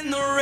in the rain.